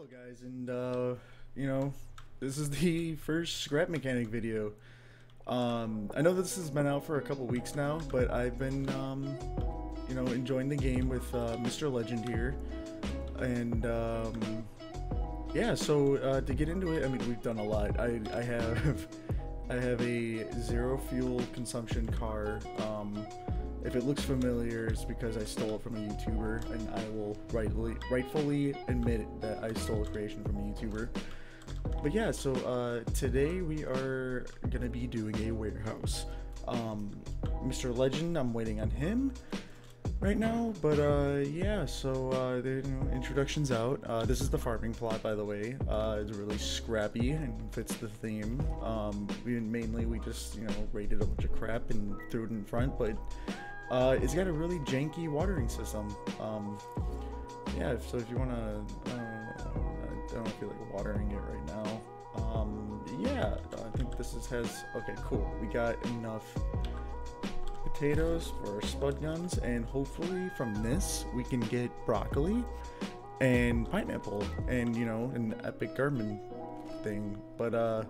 Hello guys, and uh, you know, this is the first scrap mechanic video. Um, I know this has been out for a couple weeks now, but I've been, um, you know, enjoying the game with uh, Mr. Legend here, and um, yeah. So uh, to get into it, I mean, we've done a lot. I I have I have a zero fuel consumption car. Um, if it looks familiar, it's because I stole it from a YouTuber, and I will rightly, rightfully admit that I stole a creation from a YouTuber. But yeah, so uh, today we are gonna be doing a warehouse. Um, Mr. Legend, I'm waiting on him right now, but uh, yeah. So uh, the you know, introduction's out. Uh, this is the farming plot, by the way. Uh, it's really scrappy and fits the theme. Um, we mainly we just you know raided a bunch of crap and threw it in front, but uh, it's got a really janky watering system. Um, yeah, so if you want to, uh, I don't feel like watering it right now. Um, yeah, I think this is, has, okay, cool. We got enough potatoes for spud guns, and hopefully from this, we can get broccoli and pineapple and, you know, an epic garden thing. But, uh,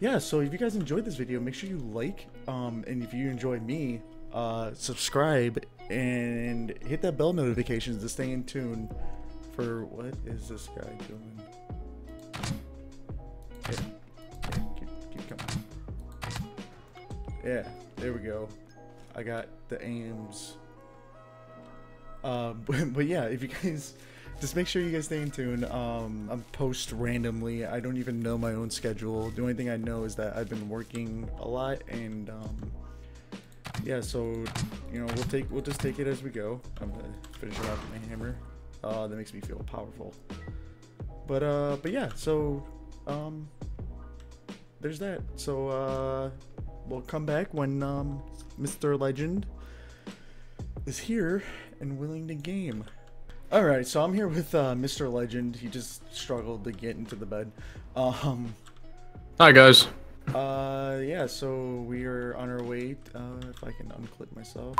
yeah, so if you guys enjoyed this video, make sure you like, um, and if you enjoy me, uh, subscribe and hit that bell notifications to stay in tune for what is this guy doing? Yeah, yeah keep, keep coming. Yeah, there we go. I got the aims. Um, but, but yeah, if you guys just make sure you guys stay in tune. Um, I'm post randomly. I don't even know my own schedule. The only thing I know is that I've been working a lot and um, yeah, so you know we'll take we'll just take it as we go. I'm gonna finish it off with my hammer. Uh, that makes me feel powerful. But uh, but yeah, so um, there's that. So uh, we'll come back when um, Mr. Legend is here and willing to game. All right, so I'm here with uh, Mr. Legend. He just struggled to get into the bed. Um, Hi guys. Uh, yeah, so we are on our way. Uh, if I can unclip myself,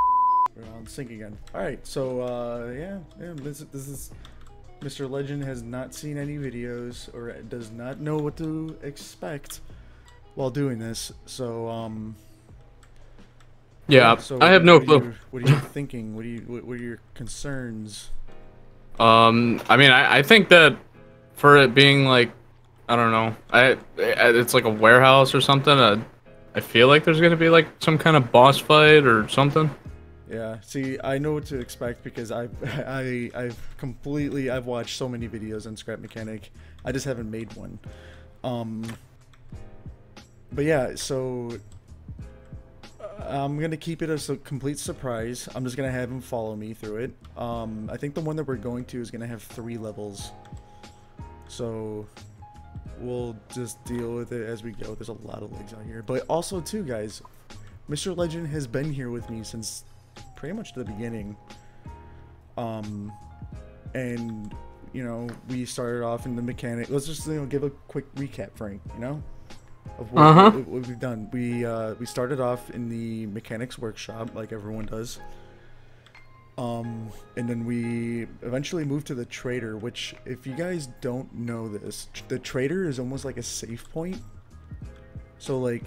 we're on sync again. All right, so uh, yeah, yeah. This, this is Mr. Legend has not seen any videos or does not know what to expect while doing this. So um, Yeah, so I have no clue. you- what are you thinking? What do you? What, what are your concerns? Um, I mean, I, I think that for it being like, I don't know, I, I it's like a warehouse or something. Uh, I feel like there's gonna be like some kind of boss fight or something. Yeah, see, I know what to expect because I've I I've completely I've watched so many videos on scrap mechanic. I just haven't made one. Um but yeah, so uh, I'm gonna keep it as a complete surprise. I'm just gonna have him follow me through it. Um, I think the one that we're going to is gonna have three levels, so we'll just deal with it as we go. There's a lot of legs out here, but also too, guys, Mr. Legend has been here with me since pretty much the beginning. Um, and you know, we started off in the mechanic. Let's just you know give a quick recap, Frank. You know, of what, Uh-huh. what, what we've done. We uh, we started off in the mechanics workshop, like everyone does. Um, and then we eventually moved to the trader, which, if you guys don't know this, the trader is almost like a safe point. So like,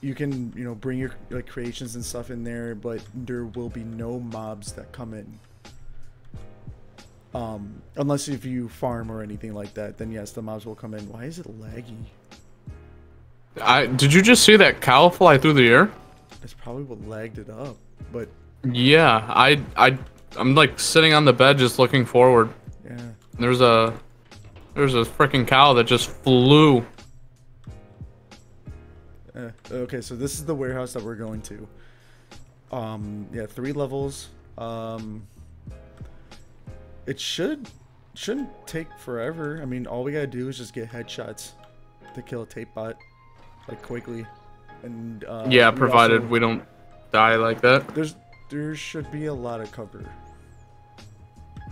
you can you know bring your like creations and stuff in there, but there will be no mobs that come in. Um, unless if you farm or anything like that, then yes, the mobs will come in. Why is it laggy? I did you just see that cow fly through the air? That's probably what lagged it up. But Yeah, I I I'm like sitting on the bed just looking forward. yeah, There's a there's a freaking cow that just flew. Uh, okay, so this is the warehouse that we're going to. Um, yeah, three levels. Um, it should shouldn't take forever. I mean, all we gotta do is just get headshots to kill a tape bot, like quickly. And uh, yeah, we provided also- we don't die like that. there's there should be a lot of cover.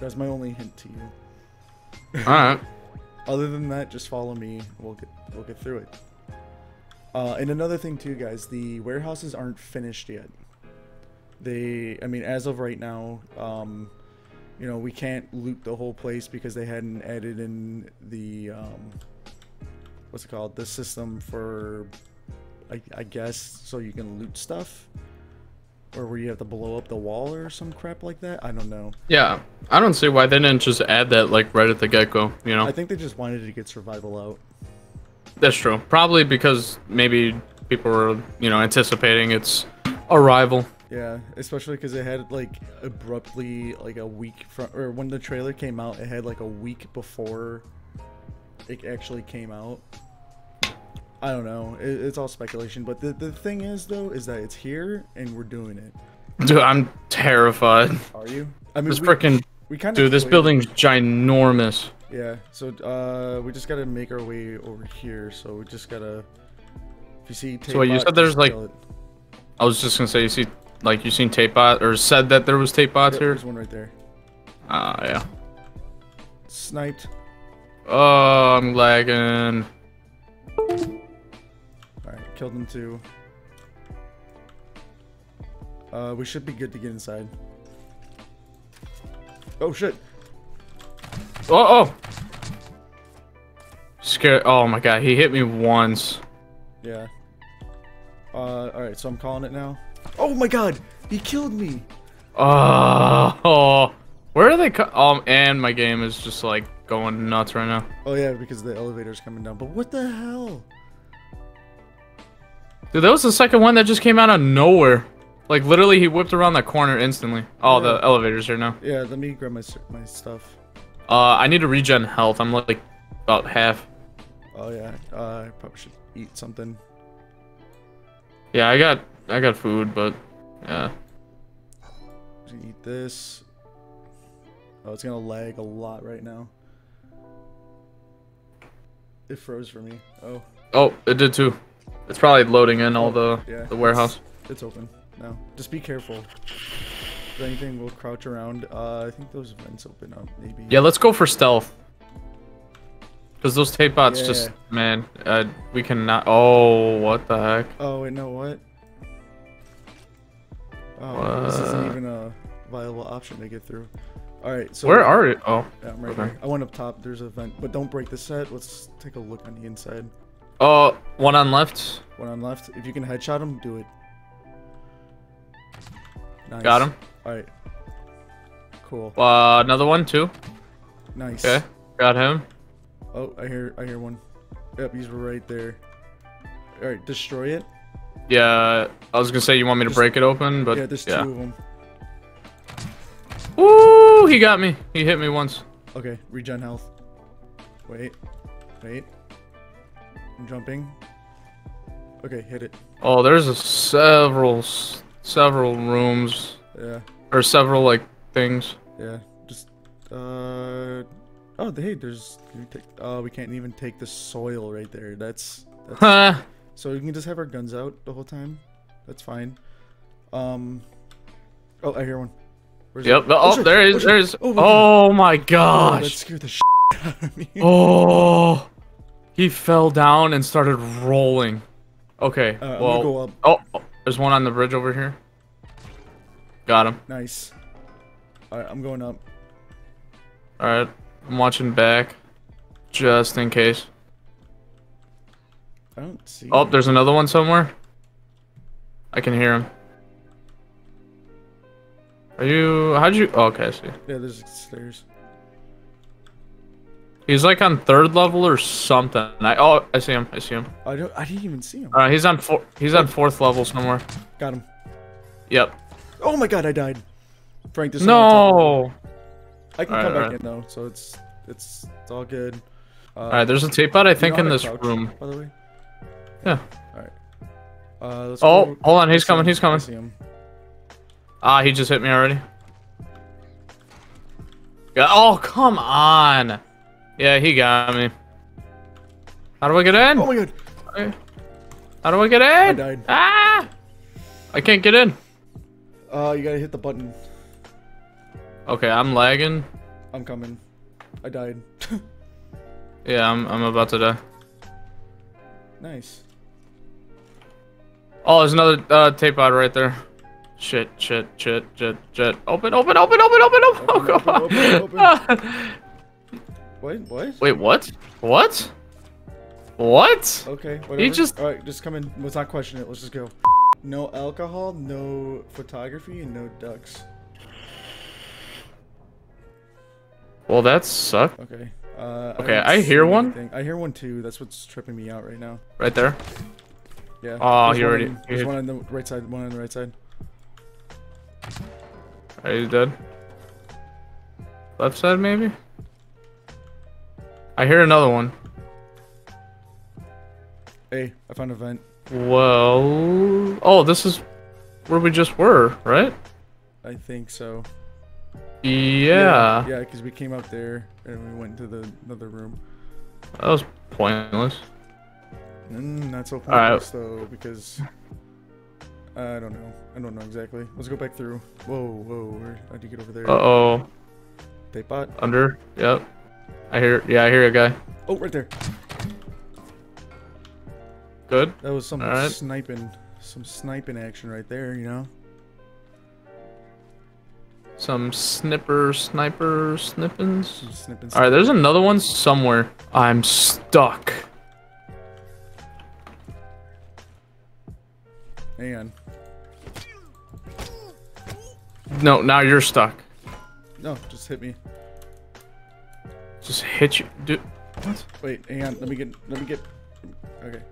That's my only hint to you. All right. Other than that, just follow me. We'll get we'll get through it. Uh, and another thing too, guys, the warehouses aren't finished yet. They, I mean, as of right now, um, you know, we can't loot the whole place because they hadn't added in the um, what's it called? The system for, I, I guess, so you can loot stuff, or where you have to blow up the wall or some crap like that. I don't know. Yeah, I don't see why they didn't just add that like right at the get go. You know, I think they just wanted to get survival out. that's true. Probably because maybe people were you know anticipating its arrival. Yeah, especially because it had like abruptly like a week from, or when the trailer came out, it had like a week before it actually came out. I don't know. It, it's all speculation, but the the thing is though is that it's here and we're doing it. Dude, I'm terrified. Are you? I mean, This we, freaking we kind of dude, this building's ginormous. Yeah, so uh, we just gotta make our way over here. So we just gotta. If you see, Tape So you said there's, like, it. I was just gonna say, you see, like you seen tape bot or said that there was tape bots Yep, here. There's one right there. Ah, yeah. Sniped. Oh, I'm lagging. Alright, killed him too. Uh, we should be good to get inside. Oh shit! Oh, oh. Scared. Oh my god, he hit me once. Yeah. Uh, alright, so I'm calling it now. Oh my god! He killed me! Oh, oh. where are they? Um, and my game is just like going nuts right now. Oh yeah, because the elevator's coming down. But what the hell? Dude, that was the second one that just came out of nowhere. Like literally, he whipped around that corner instantly. Oh, the elevator's here now. Yeah, let me grab my my stuff. Uh, I need to regen health. I'm like about half. Oh yeah, uh, I probably should eat something. Yeah, I got I got food, but yeah. Eat this. Oh, it's gonna lag a lot right now. It froze for me. Oh, Oh, it did too. It's probably loading in all the yeah. the warehouse. It's open now. Just be careful. If anything, we'll crouch around. Uh, I think those vents open up, maybe. Yeah, let's go for stealth. Cause those tape bots Yeah. just man, uh, we cannot. Oh, what the heck? Oh wait, no, what? Oh, this isn't even a viable option to get through. All right, so Where are you? Oh, Yeah, I'm right Okay. here. I went up top. There's a vent, but don't break the set. Let's take a look on the inside. Oh, one on left. One on left. If you can headshot him, do it. Nice. Got him. All right. Cool. Uh, another one too. Nice. Okay, got him. Oh, I hear. I hear one. Yep, he's right there. All right, destroy it. Yeah, I was gonna say you want me to break it open, but yeah, there's yeah. two of them. Ooh, he got me. He hit me once. Okay, regen health. Wait, wait. I'm jumping. Okay, hit it. Oh, there's a several, several rooms Yeah, or several like things. yeah. Just uh. Oh, hey, there's. Can we take? Oh, we can't even take the soil right there. That's. that's Huh. So we can just have our guns out the whole time. That's fine. Um. Oh, I hear one. Where's Yep. it? Oh, shit. there is. shit. There's. Oh, my. Oh my Oh, that gosh. scared the shit out of me. Oh. He fell down and started rolling. Okay. Uh, well. go up. Oh, oh, there's one on the bridge over here. Got him. Nice. Alright, I'm going up. All right. I'm watching back, just in case. I don't see. Oh, him. there's another one somewhere. I can hear him. Are you? How'd you? Oh, okay, I see. Yeah, there's stairs. He's like on third level or something. I oh, I see him. I see him. I don't. I didn't even see him. Uh, he's on four. He's on fourth level somewhere. Got him. Yep. Oh my god, I died. Frank, this. someone on top. No. I can come back alright. in though, so it's it's it's all good. Uh, All right. There's a tape bot. I think in this crouch, room. By the way. Yeah. Alright. Uh, let's Oh, go- hold on. He's coming. He's I coming. see him. Ah, he just hit me already. Oh, come on. Yeah, he got me. How do I get in? Oh my god, How do I get I in? died. Ah! I can't get in. Uh, you gotta hit the button. Okay, I'm lagging. I'm coming. I died. Yeah, I'm I'm about to die. nice. Oh, there's another uh, tape bot right there. Shit, shit, shit, shit, shit. Open, open, open, open, open, open. Open, Oh, open, open, open. What? What? Wait, what? What? What? Okay, whatever. just- All right, just come in. Let's not question it. Let's just go. No alcohol, no photography, and no ducks. Well, that sucked. Okay. Uh, Okay, don't I hear one. anything. I hear one too. That's what's tripping me out right now. Right there. Yeah. Oh, there's he already- he There's one on the right side. One on the right side. Are you dead? Left side, maybe? I hear another one. Hey, I found a vent. Well... Oh, this is where we just were, right? I think so. Yeah. Yeah, because we came out there and we went to the another room. That was pointless. Mm, not so right. pointless though, because I don't know. I don't know exactly. Let's go back through. Whoa, whoa, where, how'd you get over there? Uh-oh. They bought. Under. Yep. I hear... Yeah, I hear a guy. Oh, right there. Good. That was some sniping, some sniping action right there. You know. Some snipper, sniper, snippins. Some snipping. Alright, there's another one somewhere. I'm stuck. Hang on. No, now you're stuck. No, just hit me. Just hit you. Dude. What? Wait, hang on. Let me get. Let me get. Okay.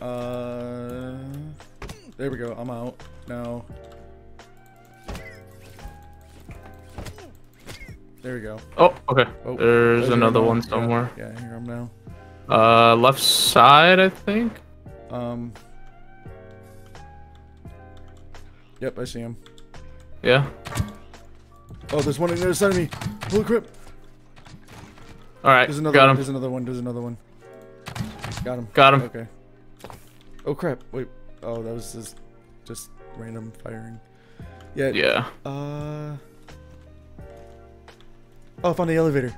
Uh. There we go. I'm out now. There we go. Oh, okay. Oh, There's there another one Yeah, somewhere. Yeah, here I'm now. Uh, left side, I think. Um. Yep, I see him. Yeah. Oh, there's one on the other side of me. Holy crap! All right. There's another Got one. him. There's another one. There's another one. Got him. Got him. Okay. Oh crap! Wait. Oh, that was just just random firing. Yeah. Yeah. Uh. Oh, found the elevator.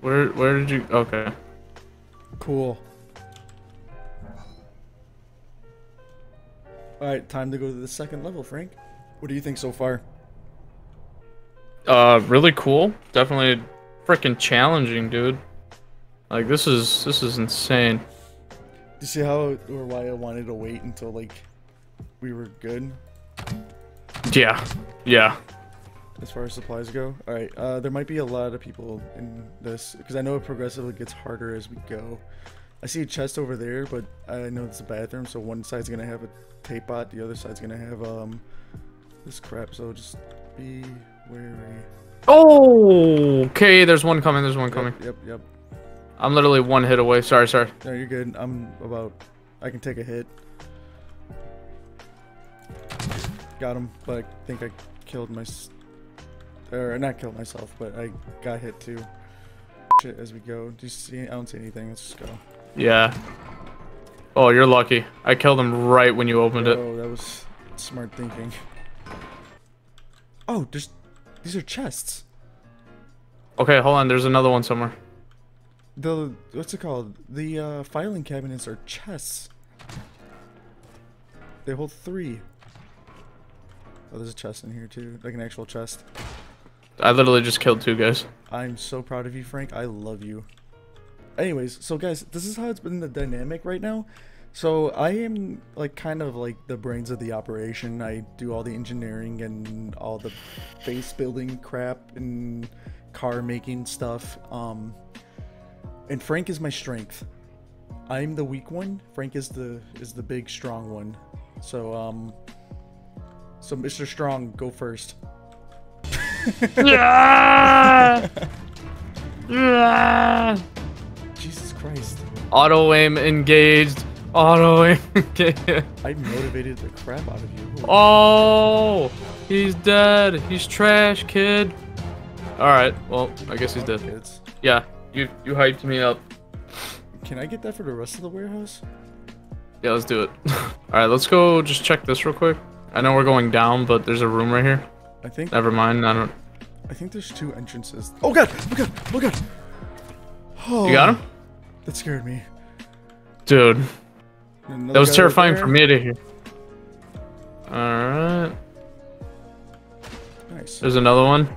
Where Where did you? Okay. Cool. All right, time to go to the second level, Frank. What do you think so far? Uh, really cool. Definitely freaking challenging, dude. Like this is this is insane. You see how or why I wanted to wait until like we were good Yeah. Yeah. as far as supplies go? All right, uh, there might be a lot of people in this because I know it progressively gets harder as we go. I see a chest over there, but I know it's a bathroom, so one side's gonna have a tape bot, the other side's gonna have um this crap. So just be Oh. Okay. There's one coming. There's one coming. Yep, yep, yep. I'm literally one hit away. Sorry. Sorry. No, you're good. I'm about. I can take a hit. Got him, but I think I killed my. Or not killed myself, but I got hit too. Shit, as we go. Do you see? I don't see anything. Let's just go. Yeah. Oh, you're lucky. I killed him right when you opened it. Oh, that was smart thinking. Oh, there's. These are chests. Okay, hold on. There's another one somewhere. The what's it called? The uh, filing cabinets are chests. They hold three. Oh, there's a chest in here too, like an actual chest. I literally just killed two guys. I'm so proud of you, Frank. I love you. Anyways, so guys, this is how it's been the dynamic right now. So I am like kind of like the brains of the operation. I do all the engineering and all the base building crap and car making stuff. Um, and Frank is my strength. I'm the weak one. Frank is the is the big strong one. So um, so Mr. Strong, go first. Jesus Christ. Auto aim engaged. Auto aim engaged. I motivated the crap out of you. Oh! He's dead. He's trash, kid. Alright, well, I guess he's dead. kids. Yeah, you you hyped me up. Can I get that for the rest of the warehouse? Yeah, let's do it. Alright, let's go just check this real quick. I know we're going down, but there's a room right here. I think Never mind, I don't... I think there's two entrances. Oh god! Oh god! Oh god! Oh, You got him? That scared me. Dude, that was terrifying for me to hear. Alright. Nice. There's another one.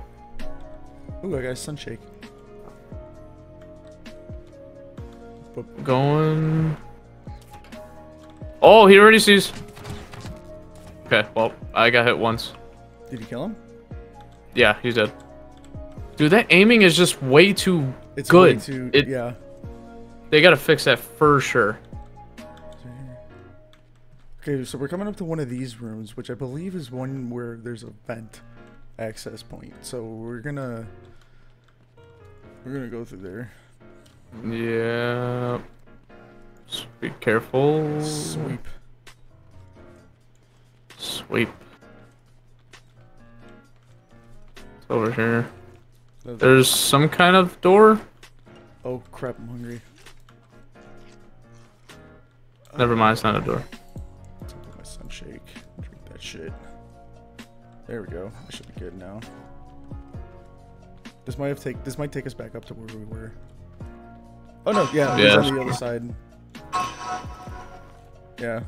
Ooh, I got a sunshake. Going. Oh, he already sees. Okay, well, I got hit once. Did you kill him? Yeah, he's dead. Dude, that aiming is just way too It's good. way too. It- yeah. They gotta fix that for sure. Okay, so we're coming up to one of these rooms, which I believe is one where there's a vent access point. So we're gonna we're gonna go through there. Yeah. Just be careful. Sweep. Sweep. It's over here. There's- There's some kind of door. Oh crap! I'm hungry. Never mind, it's not a door. Let's open my sunshake. Drink that shit. There we go. I should be good now. This might have take. This might take us back up to where we were. Oh no! Yeah, Yeah. on the other side. Yeah.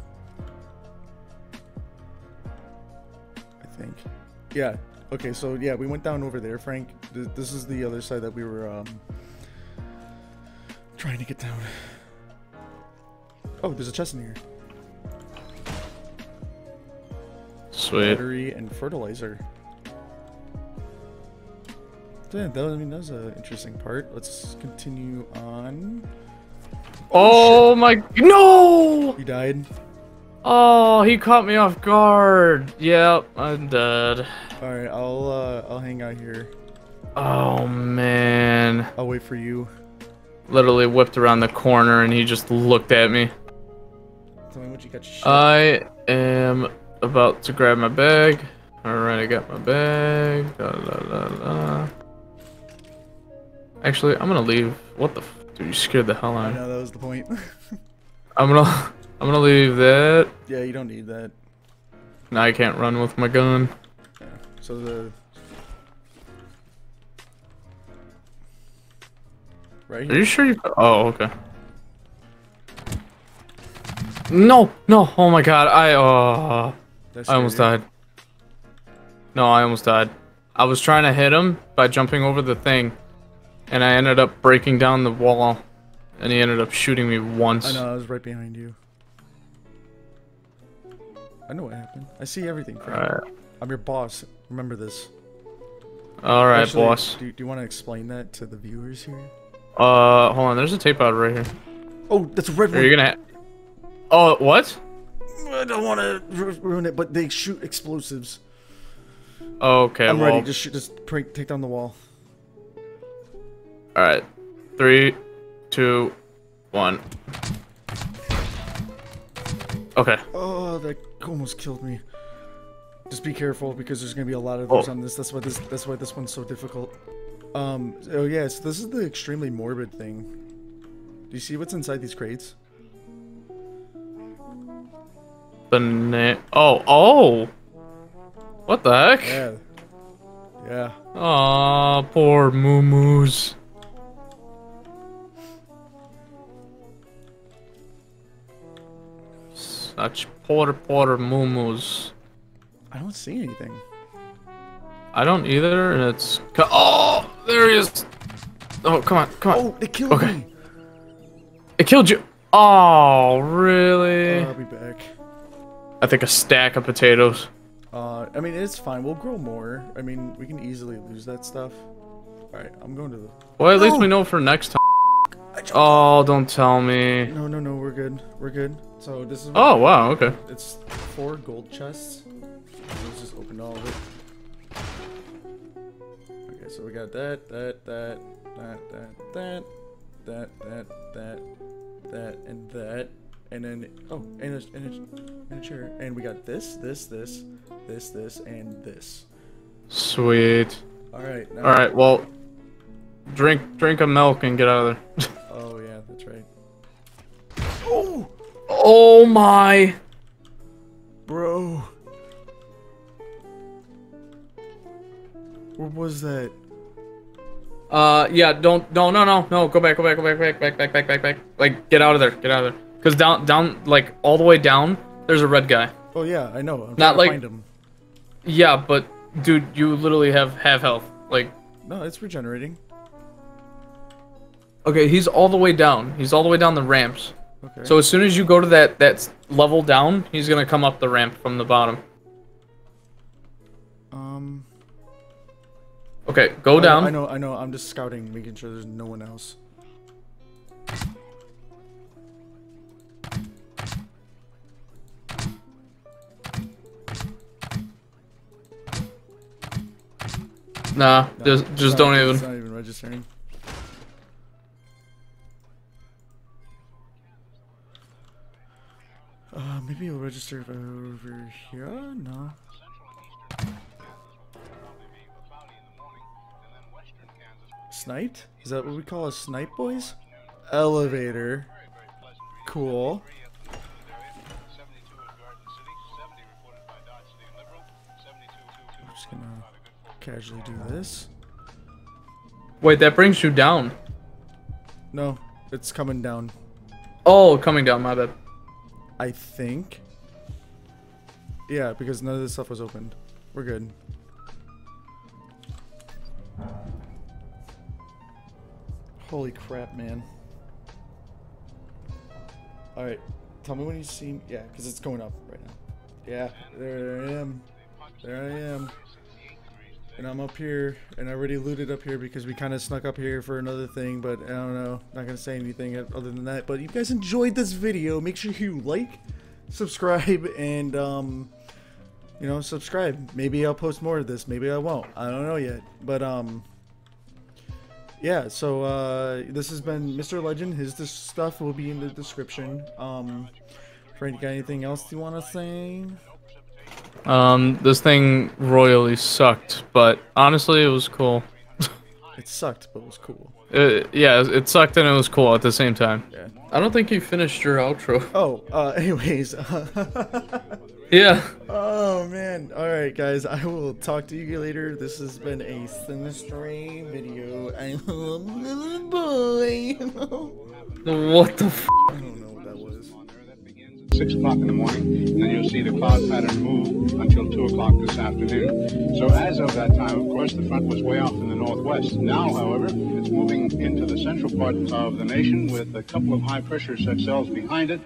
I think. Yeah. Okay. So yeah, we went down over there, Frank. Th- This is the other side that we were um trying to get down. Oh, there's a chest in here. Sweet. battery and fertilizer. Yeah, that, I mean, that was an interesting part. Let's continue on. Oh my. No! He died. Oh, he caught me off guard. Yep, I'm dead. All right, I'll uh, I'll hang out here. Oh man. I'll wait for you. Literally whipped around the corner and he just looked at me. Tell me what you got. I am about to grab my bag. Alright, I got my bag. Da, da, da, da. Actually, I'm gonna leave. What the? F Dude, you scared the hell out I of me. know that was the point. I'm gonna, I'm gonna leave that. yeah, you don't need that. Now I can't run with my gun. Yeah. So the right Are you sure you? Oh, okay. No, no. Oh my god. I uh, That's I almost died. No, I almost died. I was trying to hit him by jumping over the thing, and I ended up breaking down the wall, and he ended up shooting me once. I know. I was right behind you. I know what happened. I see everything. Alright, I'm your boss. Remember this. all right, boss. Do, do you want to explain that to the viewers here? Uh, hold on. There's a tape bot right here. Oh, that's a red Are you gonna? Oh, what? I don't want to ruin it, but they shoot explosives. Okay. I'm well, ready. Just shoot. Just take down the wall. All right. Three, two, one. Okay. Oh, that almost killed me. Just be careful because there's gonna be a lot of those Oh. on this. That's why this. That's why this one's so difficult. Um. Oh yeah. So this is the extremely morbid thing. Do you see what's inside these crates? Name. Oh, oh. What the heck? Yeah. Yeah. Aw, poor moo Such poor, poor moo I don't see anything. I don't either, and it's. Oh, there he is. Oh, come on, come on. Oh, they killed Okay. me. It killed you. Oh, really? I'll be back. I think a stack of potatoes. Uh, I mean, it's fine. We'll grow more. I mean, we can easily lose that stuff. All right, I'm going to the. Well, at least we know for next time. Oh, don't tell me. No, no, no. We're good. We're good. So this is. Oh, wow, okay. It's four gold chests. Let's just open all of it. Okay, so we got that, that, that, that, that, that, that, that, that, that, and that, and then oh, and a, and a, and a chair, and we got this, this, this, this, this, and this. Sweet. All right. Now, All right, well, drink drink a milk and get out of there. Oh yeah, that's right. Oh, oh my! bro. What was that? Uh, yeah, don't, no, no, no, no, go back, go back, go back, back, back, back, back, back, back. Like, get out of there, get out of there. Cause down, down, like all the way down, there's a red guy. Oh yeah, I know. I'm Not like- to find him. Yeah, but dude, you literally have half health. Like, No, it's regenerating. okay, he's all the way down. He's all the way down the ramps. Okay. So as soon as you go to that that level down, he's gonna come up the ramp from the bottom. um. Okay, go I- down. I know. I know. I'm just scouting, making sure there's no one else. Nah, No, just just not- don't It's even. not even registering. Uh, maybe it'll register over here. No. Sniped? Is that what we call a snipe, boys? Elevator. Cool. Casually do this. Wait, that brings you down. No, it's coming down. Oh, coming down. My bad. I think. Yeah, because none of this stuff was opened. We're good. Holy crap, man. Alright, tell me when you see. Yeah, because it's going up right now. Yeah, there I am. There I am. And I'm up here, and I already looted up here because we kind of snuck up here for another thing, but I don't know. Not gonna say anything other than that. But if you guys enjoyed this video, make sure you like, subscribe, and um, you know, subscribe. Maybe I'll post more of this. Maybe I won't. I don't know yet. But um, yeah. So uh, this has been Mr. Legend. His this stuff will be in the description. Um, Frank, got anything else you want to say? Um, this thing royally sucked, but honestly, it was cool. It sucked, but it was cool. Uh, yeah, it sucked and it was cool at the same time. Yeah. I don't think you finished your outro. Oh, uh, anyways. yeah. oh man. All right, guys. I will talk to you later. This has been a Sinistre video. I'm a little boy. What the f? 6 o'clock in the morning, and then you'll see the cloud pattern move until 2 o'clock this afternoon. So as of that time, of course, the front was way off in the northwest. Now, however, it's moving into the central part of the nation with a couple of high pressure cells behind it.